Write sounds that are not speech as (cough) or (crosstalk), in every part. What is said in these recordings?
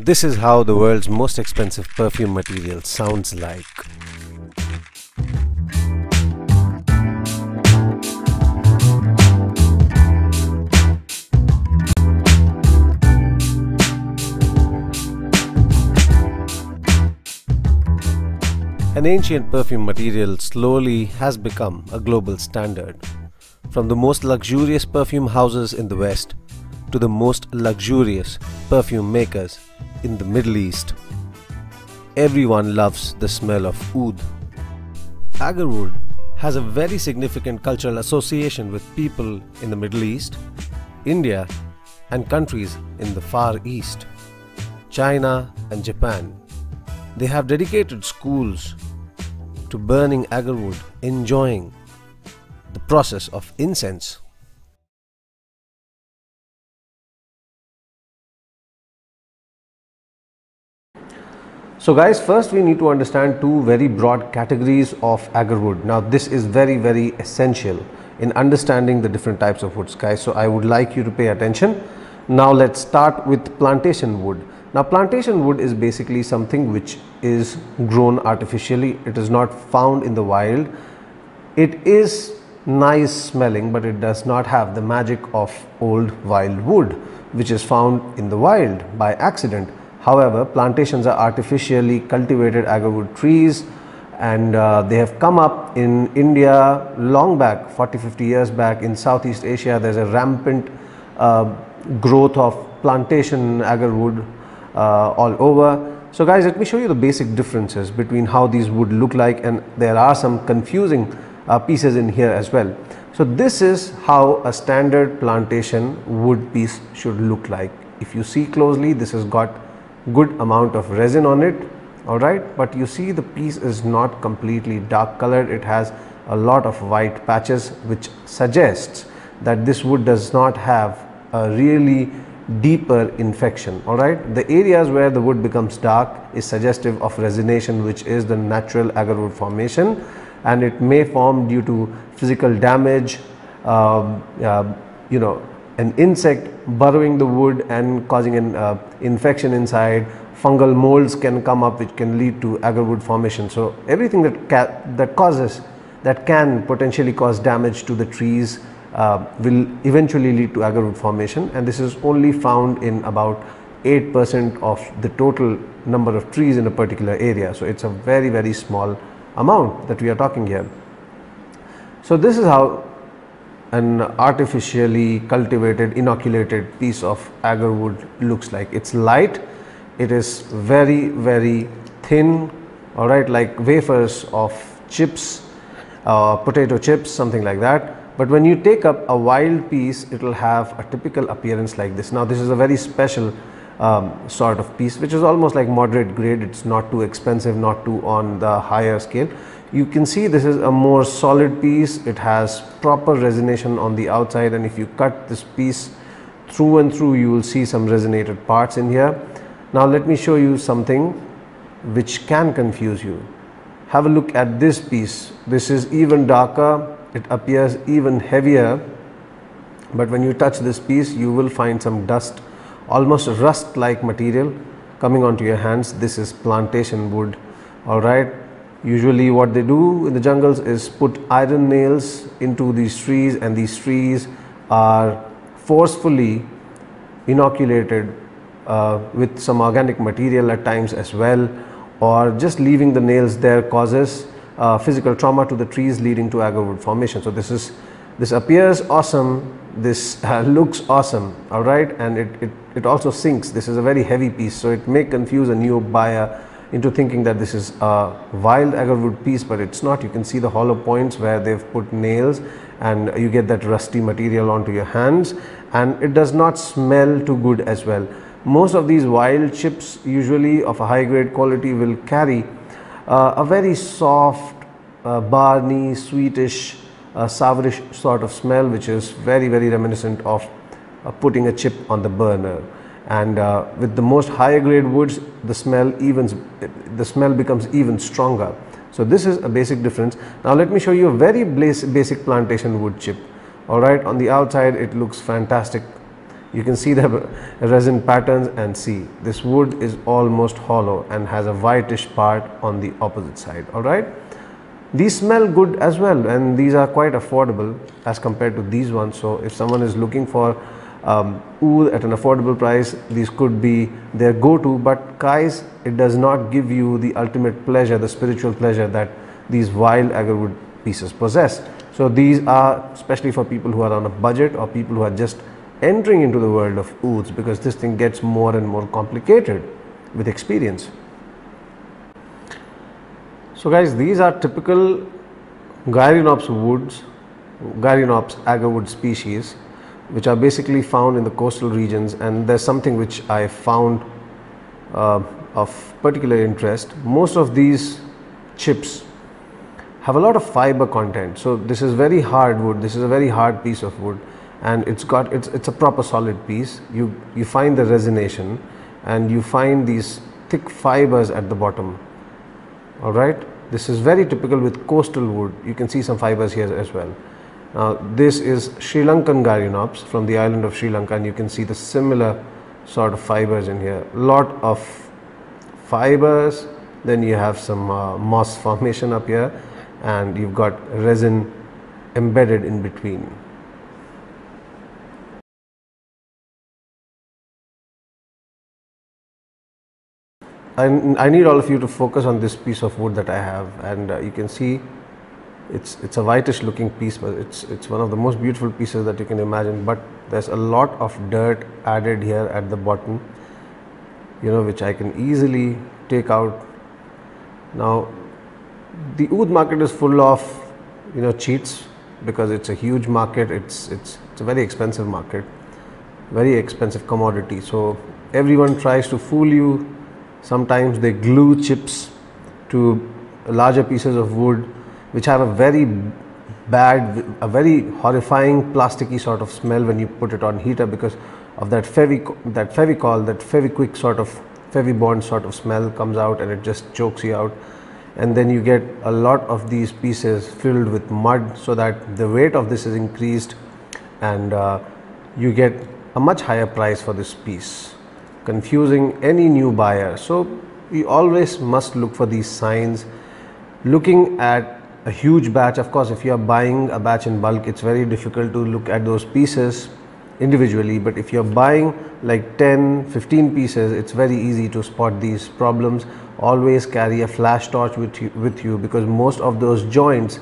This is how the world's most expensive perfume material sounds like. An ancient perfume material slowly has become a global standard. From the most luxurious perfume houses in the West to the most luxurious perfume makers in the Middle East, everyone loves the smell of oud. Agarwood has a very significant cultural association with people in the Middle East, India, and countries in the Far East, China, and Japan. They have dedicated schools to burning agarwood, enjoying the process of incense. So guys, first we need to understand two very broad categories of agarwood. Now this is very very essential in understanding the different types of woods guys. So I would like you to pay attention. Now let's start with plantation wood. Now plantation wood is basically something which is grown artificially. It is not found in the wild. It is nice smelling but it does not have the magic of old wild wood which is found in the wild by accident. However, plantations are artificially cultivated agarwood trees and uh, they have come up in India long back 40 50 years back in Southeast Asia there is a rampant uh, growth of plantation agarwood uh, all over. So guys let me show you the basic differences between how these would look like and there are some confusing uh, pieces in here as well. So this is how a standard plantation wood piece should look like. If you see closely this has got good amount of resin on it alright but you see the piece is not completely dark colored it has a lot of white patches which suggests that this wood does not have a really deeper infection alright. The areas where the wood becomes dark is suggestive of resination which is the natural agarwood formation and it may form due to physical damage um, uh, you know an insect burrowing the wood and causing an uh, infection inside fungal molds can come up which can lead to agarwood formation so everything that that causes that can potentially cause damage to the trees uh, will eventually lead to agarwood formation and this is only found in about 8% of the total number of trees in a particular area. So, it is a very very small amount that we are talking here. So, this is how an artificially cultivated inoculated piece of agarwood looks like. It is light, it is very very thin alright like wafers of chips, uh, potato chips something like that but when you take up a wild piece it will have a typical appearance like this. Now this is a very special um, sort of piece which is almost like moderate grade it is not too expensive not too on the higher scale. You can see this is a more solid piece it has proper resonation on the outside and if you cut this piece through and through you will see some resonated parts in here. Now let me show you something which can confuse you. Have a look at this piece this is even darker it appears even heavier but when you touch this piece you will find some dust almost rust like material coming onto your hands. This is plantation wood. All right. Usually what they do in the jungles is put iron nails into these trees and these trees are forcefully inoculated uh, with some organic material at times as well or just leaving the nails there causes uh, physical trauma to the trees leading to agarwood formation. So, this is this appears awesome, this uh, (laughs) looks awesome alright and it, it, it also sinks, this is a very heavy piece. So, it may confuse a new buyer into thinking that this is a wild agarwood piece but it is not. You can see the hollow points where they have put nails and you get that rusty material onto your hands and it does not smell too good as well. Most of these wild chips usually of a high grade quality will carry uh, a very soft, uh, barny, sweetish, uh, sourish sort of smell which is very very reminiscent of uh, putting a chip on the burner. And uh, with the most higher grade woods the smell even the smell becomes even stronger. So this is a basic difference. Now let me show you a very basic plantation wood chip. Alright on the outside it looks fantastic. You can see the (laughs) resin patterns and see this wood is almost hollow and has a whitish part on the opposite side. All right these smell good as well and these are quite affordable as compared to these ones. So if someone is looking for um, oud at an affordable price these could be their go-to. But guys it does not give you the ultimate pleasure the spiritual pleasure that these wild agarwood pieces possess. So these are especially for people who are on a budget or people who are just entering into the world of ouds because this thing gets more and more complicated with experience. So guys, these are typical Gyrinops woods, Gyrinops agarwood species which are basically found in the coastal regions and there's something which I found uh, of particular interest. Most of these chips have a lot of fiber content. So this is very hard wood, this is a very hard piece of wood and it's got it's it's a proper solid piece you you find the resonation and you find these thick fibers at the bottom all right? This is very typical with coastal wood. You can see some fibers here as well. Now this is Sri Lankan Gyrinops from the island of Sri Lanka and you can see the similar sort of fibers in here. Lot of fibers. Then you have some uh, moss formation up here and you've got resin embedded in between I, I need all of you to focus on this piece of wood that I have. And uh, you can see it's it's a whitish looking piece but it's it's one of the most beautiful pieces that you can imagine. But there's a lot of dirt added here at the bottom you know which I can easily take out. Now the oud market is full of you know cheats because it's a huge market. It's it's it's a very expensive market very expensive commodity. So everyone tries to fool you Sometimes they glue chips to larger pieces of wood which have a very bad, a very horrifying plasticky sort of smell when you put it on heater because of that fevic that fevicol, that fevikwik sort of fevibond sort of smell comes out and it just chokes you out. And then you get a lot of these pieces filled with mud so that the weight of this is increased and uh, you get a much higher price for this piece confusing any new buyer. So we always must look for these signs. Looking at a huge batch, of course, if you are buying a batch in bulk, it's very difficult to look at those pieces individually. But if you're buying like 10, 15 pieces, it's very easy to spot these problems. Always carry a flash torch with you, with you because most of those joints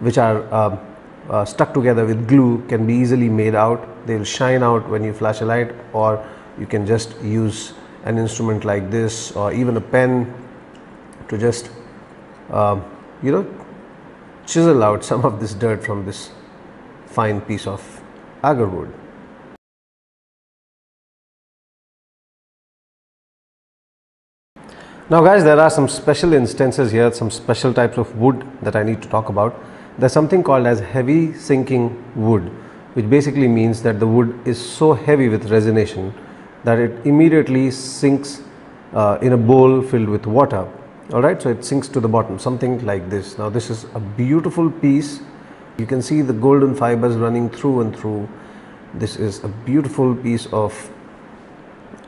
which are uh, uh, stuck together with glue can be easily made out. They'll shine out when you flash a light or you can just use an instrument like this or even a pen to just uh, you know chisel out (laughs) some of this dirt from this fine piece of agar wood. Now guys there are some special instances here some special types of wood that I need to talk about. There's something called as heavy sinking wood which basically means that the wood is so heavy with resonation that it immediately sinks uh, in a bowl filled with water. All right so it sinks to the bottom something like this. Now this is a beautiful piece. You can see the golden fibers running through and through. This is a beautiful piece of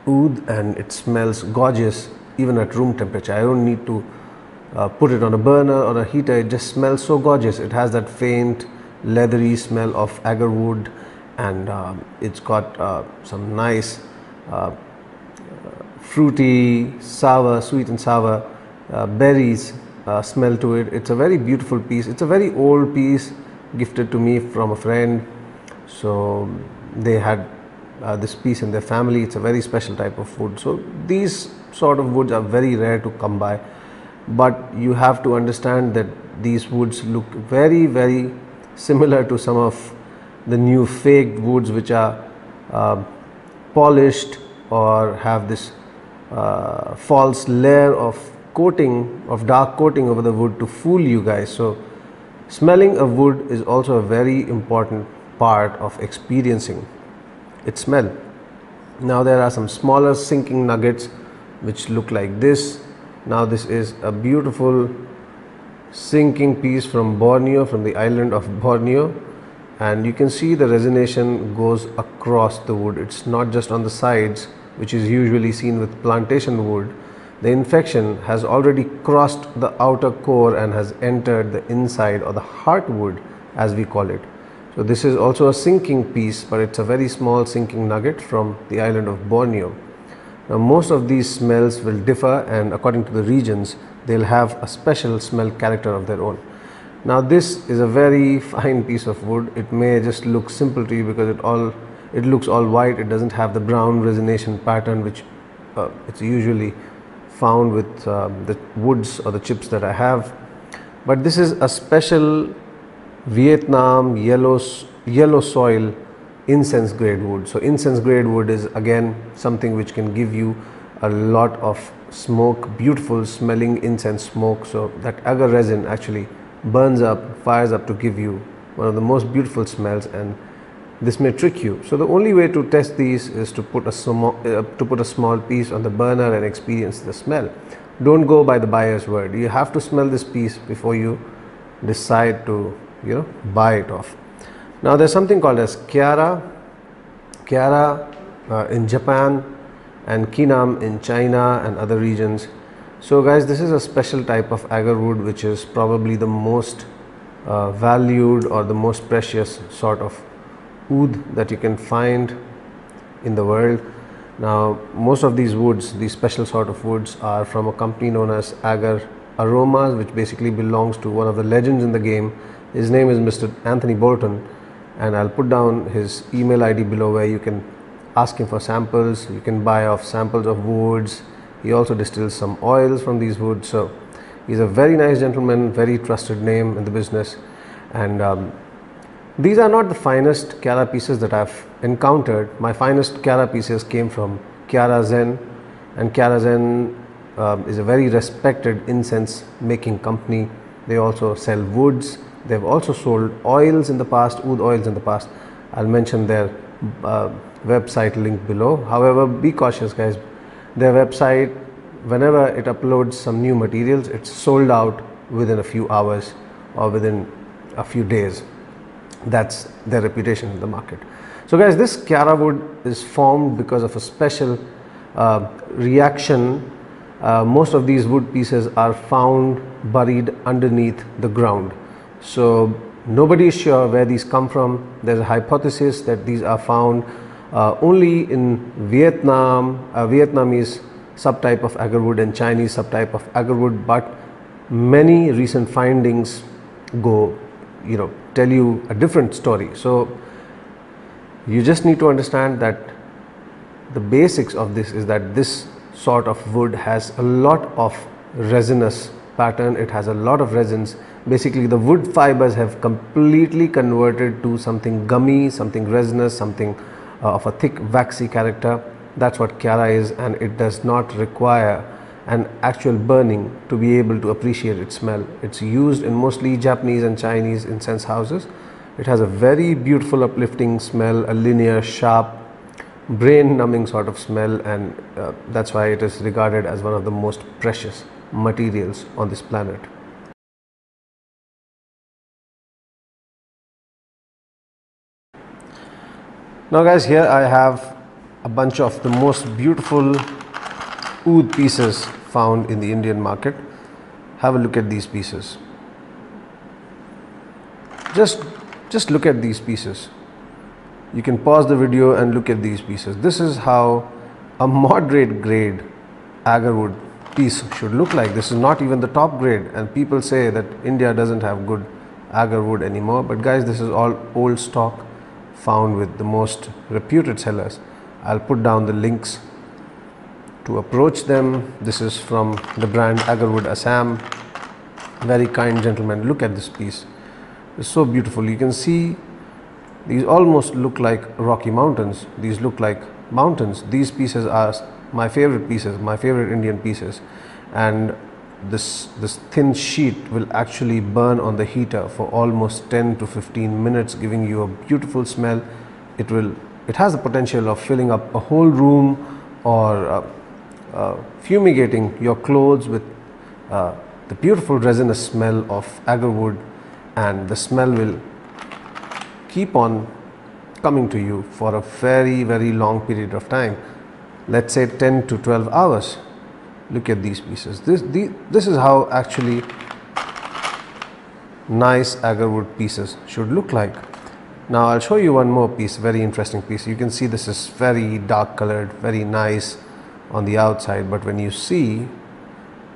oud and it smells gorgeous even at room temperature. I don't need to uh, put it on a burner or a heater. It just smells so gorgeous. It has that faint leathery smell of agar wood and um, it's got uh, some nice uh, fruity, sour, sweet and sour uh, berries uh, smell to it. It's a very beautiful piece. It's a very old piece gifted to me from a friend. So they had uh, this piece in their family. It's a very special type of wood. So these sort of woods are very rare to come by. But you have to understand that these woods look very, very similar to some of the new fake woods which are uh, polished or have this uh, false layer of coating of dark coating over the wood to fool you guys. So smelling of wood is also a very important part of experiencing its smell. Now there are some smaller sinking nuggets which look like this. Now this is a beautiful sinking piece from Borneo from the island of Borneo and you can see the resonation goes across the wood. It's not just on the sides which is usually seen with plantation wood. The infection has already crossed the outer core and has entered the inside or the heartwood as we call it. So this is also a sinking piece but it's a very small sinking nugget from the island of Borneo. Now most of these smells will differ and according to the regions they'll have a special smell character of their own now this is a very fine piece of wood. It may just look simple to you because it all it looks all white. It doesn't have the brown resonation pattern which uh, it's usually found with um, the woods or the chips that I have. But this is a special Vietnam yellow yellow soil incense grade wood. So incense grade wood is again something which can give you a lot of smoke beautiful smelling incense smoke. So that agar resin actually burns up, fires up to give you one of the most beautiful smells and this may trick you. So the only way to test these is to put a small, uh, to put a small piece on the burner and experience the smell. Don't go by the buyer's word. You have to smell this piece before you decide to you know buy it off. Now there's something called as Kyara, Kyara uh, in Japan and Kinam in China and other regions so guys this is a special type of agar wood which is probably the most uh, valued or the most precious sort of wood that you can find in the world. Now most of these woods, these special sort of woods are from a company known as Agar Aromas which basically belongs to one of the legends in the game. His name is Mr. Anthony Bolton and I'll put down his email ID below where you can ask him for samples, you can buy off samples of woods, he also distills some oils from these woods. So he's a very nice gentleman, very trusted name in the business. And um, these are not the finest Kyara pieces that I've encountered. My finest Kyara pieces came from Kyara Zen, and Kyara Zen um, is a very respected incense making company. They also sell woods. They've also sold oils in the past, oud oils in the past. I'll mention their uh, website link below. However, be cautious, guys their website whenever it uploads some new materials it's sold out within a few hours or within a few days. That's their reputation in the market. So guys this Kyara wood is formed because of a special uh, reaction. Uh, most of these wood pieces are found buried underneath the ground. So nobody is sure where these come from. There's a hypothesis that these are found uh, only in Vietnam, uh, Vietnamese subtype of agarwood and Chinese subtype of agarwood, but many recent findings go, you know, tell you a different story. So you just need to understand that the basics of this is that this sort of wood has a lot of resinous pattern, it has a lot of resins. Basically, the wood fibers have completely converted to something gummy, something resinous, something of a thick waxy character that's what Kyara is and it does not require an actual burning to be able to appreciate its smell. It's used in mostly Japanese and Chinese incense houses. It has a very beautiful uplifting smell, a linear, sharp, brain numbing sort of smell and uh, that's why it is regarded as one of the most precious materials on this planet. Now guys here I have a bunch of the most beautiful oud pieces found in the Indian market. Have a look at these pieces. Just just look at these pieces. You can pause the video and look at these pieces. This is how a (laughs) moderate grade agarwood piece should look like. This is not even the top grade and people say that India doesn't have good agarwood anymore but guys this is all old stock found with the most reputed sellers. I'll put down the links to approach them. This is from the brand Agarwood Assam. Very kind gentleman. Look at this piece. It's so beautiful. You can see these almost look like rocky mountains. These look like mountains. These pieces are my favorite pieces, my favorite Indian pieces. And this this thin sheet will actually burn on the heater for almost 10 to 15 minutes giving you a beautiful smell. It will it has the potential of filling up a whole room or uh, uh, fumigating your clothes with uh, the beautiful resinous smell of agarwood and the smell will keep on coming to you for a very very long period of time. Let's say 10 to 12 hours look at these pieces. This the, this is how actually nice agarwood pieces should look like. Now I'll show you one more piece very interesting piece. You can see this is very dark colored very nice on the outside but when you see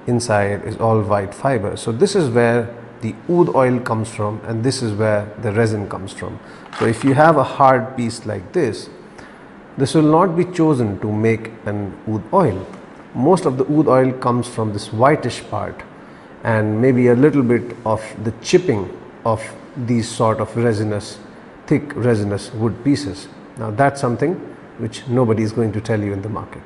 inside is all white fiber. So this is where the oud oil comes from and this is where the resin comes from. So if you have a hard piece like this this will not be chosen to make an oud oil most of the oud oil comes from this whitish part and maybe a little bit of the chipping of these sort of resinous thick resinous wood pieces. Now that's something which nobody is going to tell you in the market.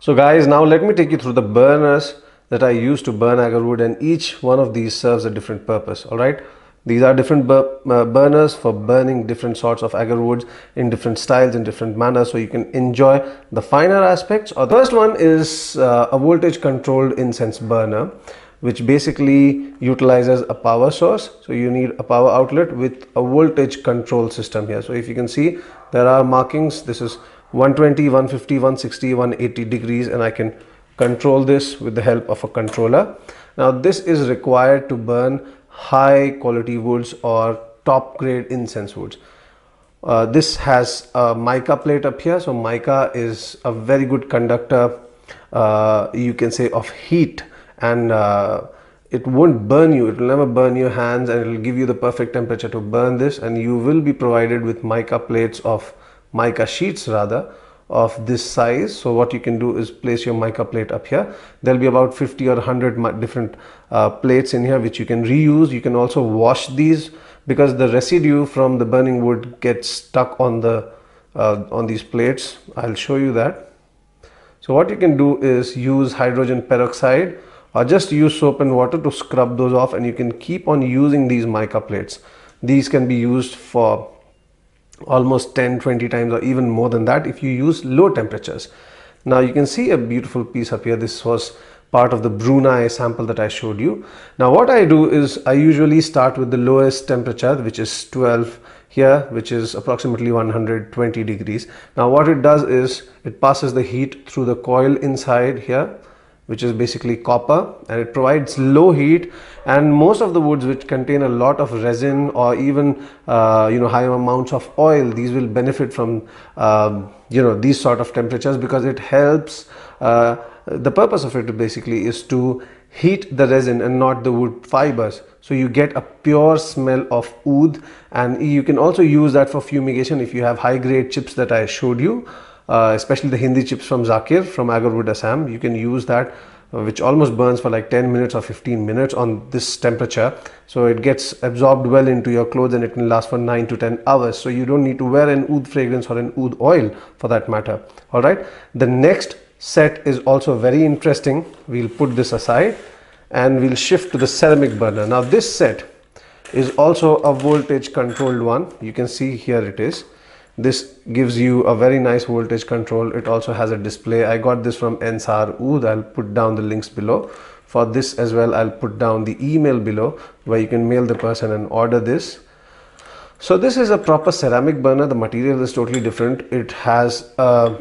So guys now let me take you through the burners that I use to burn agarwood and each one of these serves a different purpose alright these are different bur uh, burners for burning different sorts of agar woods in different styles in different manners so you can enjoy the finer aspects. Or the first one is uh, a voltage controlled incense burner which basically utilizes a power source. So you need a power outlet with a voltage control system here. So if you can see there are markings. This is 120 150 160 180 degrees and I can control this with the help of a controller. Now this is required to burn high quality woods or top grade incense woods. Uh, this has a mica plate up here. So mica is a very good conductor, uh, you can say of heat and uh, it won't burn you. It will never burn your hands and it will give you the perfect temperature to burn this and you will be provided with mica plates of mica sheets rather of this size. So what you can do is place your mica plate up here. There'll be about 50 or 100 different uh, plates in here which you can reuse. You can also wash these because the residue from the burning wood gets stuck on the uh, on these plates. I'll show you that. So what you can do is use hydrogen peroxide or just use soap and water to scrub those off and you can keep on using these mica plates. These can be used for almost 10 20 times or even more than that if you use low temperatures. Now you can see a beautiful piece up here. This was part of the Brunei sample that I showed you. Now what I do is I usually start with the lowest temperature which is 12 here which is approximately 120 degrees. Now what it does is it passes the heat through the coil inside here which is basically copper and it provides low heat and most of the woods which contain a lot of resin or even uh, you know high amounts of oil these will benefit from um, you know these sort of temperatures because it helps uh, the purpose of it basically is to heat the resin and not the wood fibers. So you get a pure smell of oud and you can also use that for fumigation if you have high grade chips that I showed you uh, especially the Hindi chips from Zakir from Agarwood Assam. You can use that uh, which almost burns for like 10 minutes or 15 minutes on this temperature. So it gets absorbed well into your clothes and it can last for 9 to 10 hours. So you don't need to wear an oud fragrance or an oud oil for that matter. Alright. The next set is also very interesting. We'll put this aside and we'll shift to the ceramic burner. Now this set is also a voltage controlled one. You can see here it is this gives you a very nice voltage control. It also has a display. I got this from ensar oud. I'll put down the links below. For this as well i'll put down the email below where you can mail the person and order this. So this is a proper ceramic burner. The material is totally different. It has a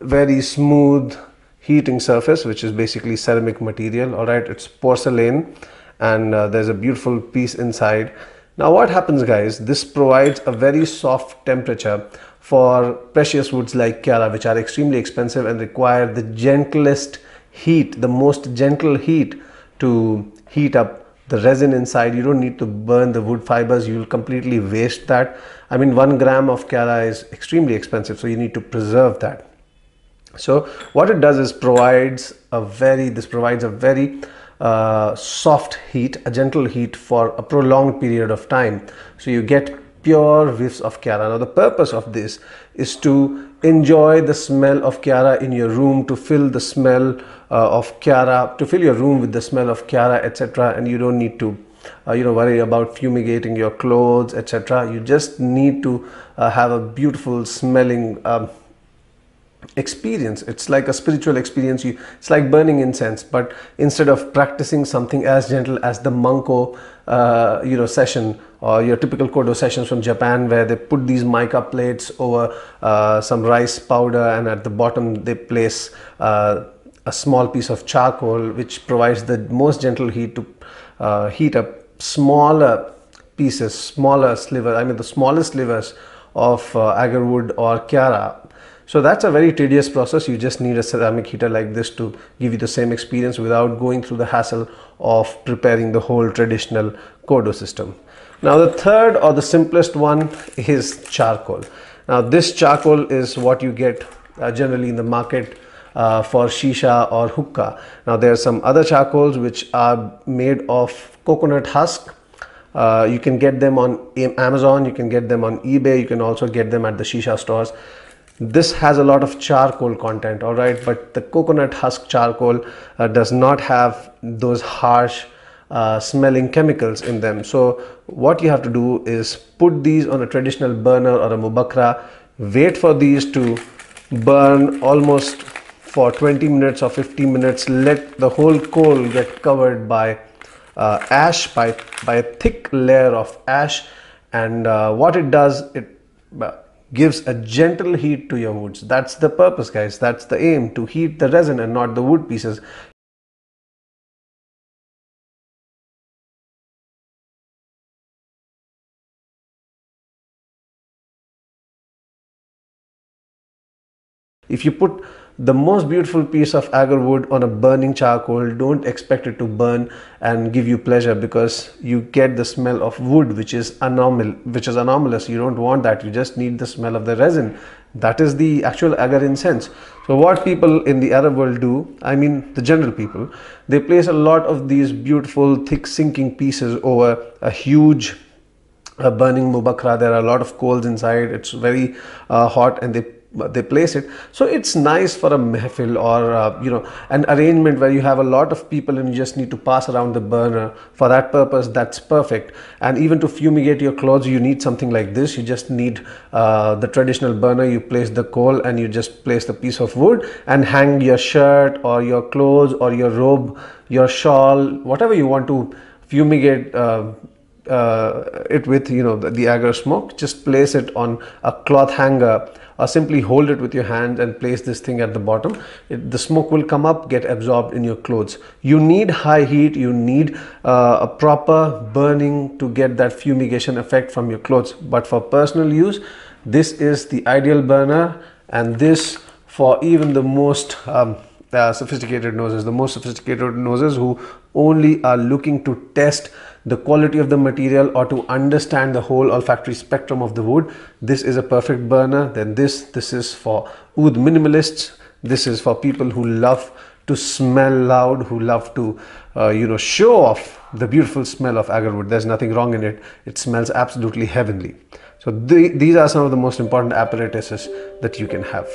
very smooth heating surface which is basically ceramic material. All right it's porcelain and uh, there's a beautiful piece inside now what happens guys, this provides a very soft temperature for precious woods like Kyara which are extremely expensive and require the gentlest heat, the most gentle heat to heat up the resin inside. You don't need to burn the wood fibers, you will completely waste that. I mean one gram of Kyara is extremely expensive so you need to preserve that. So what it does is provides a very, this provides a very uh, soft heat, a gentle heat for a prolonged period of time. So you get pure whiffs of Kyara. Now the purpose of this is to enjoy the smell of Kyara in your room, to fill the smell uh, of Kyara, to fill your room with the smell of Kyara, etc. And you don't need to uh, you know worry about fumigating your clothes etc you just need to uh, have a beautiful smelling um, experience. It's like a spiritual experience. You it's like burning incense but instead of practicing something as gentle as the monko uh, you know session or your typical kodo sessions from japan where they put these mica plates over uh, some rice powder and at the bottom they place uh, a small piece of charcoal which provides the most gentle heat to uh, heat up smaller pieces smaller sliver i mean the smallest slivers of uh, agar wood or kyara so that's a very tedious process. You just need a ceramic heater like this to give you the same experience without going through the hassle of preparing the whole traditional Kodo system. Now the third or the simplest one is charcoal. Now this charcoal is what you get uh, generally in the market uh, for shisha or hookah. Now there are some other charcoals which are made of coconut husk. Uh, you can get them on Amazon, you can get them on eBay, you can also get them at the shisha stores this has a lot of charcoal content all right but the coconut husk charcoal uh, does not have those harsh uh, smelling chemicals in them. So what you have to do is put these on a traditional burner or a mubakra wait for these to burn almost for 20 minutes or 15 minutes. Let the whole coal get covered by uh, ash by by a thick layer of ash and uh, what it does it gives a gentle heat to your woods. That's the purpose guys, that's the aim to heat the resin and not the wood pieces. If you put the most beautiful piece of agar wood on a burning charcoal don't expect it to burn and give you pleasure because you get the smell of wood which is anomal which is anomalous. You don't want that. You just need the smell of the resin. That is the actual agar incense. So what people in the arab world do i mean the general people they place a lot of these beautiful thick sinking pieces over a huge uh, burning mubakra. There are a lot of coals inside. It's very uh, hot and they they place it. So it's nice for a mehfil or uh, you know an arrangement where you have a lot of people and you just need to pass around the burner. For that purpose that's perfect. And even to fumigate your clothes you need something like this. You just need uh, the traditional burner. You place the coal and you just place the piece of wood and hang your shirt or your clothes or your robe your shawl whatever you want to fumigate uh, uh, it with you know the, the agar smoke. Just place it on a cloth hanger or simply hold it with your hand and place this thing at the bottom. It, the smoke will come up get absorbed in your clothes. You need high heat. You need uh, a proper burning to get that fumigation effect from your clothes. But for personal use this is the ideal burner. And this for even the most um, uh, sophisticated noses the most sophisticated noses who only are looking to test the quality of the material or to understand the whole olfactory spectrum of the wood. This is a perfect burner. Then this this is for oud minimalists. This is for people who love to smell loud who love to uh, you know show off the beautiful smell of agarwood there's nothing wrong in it. It smells absolutely heavenly. So the, these are some of the most important apparatuses that you can have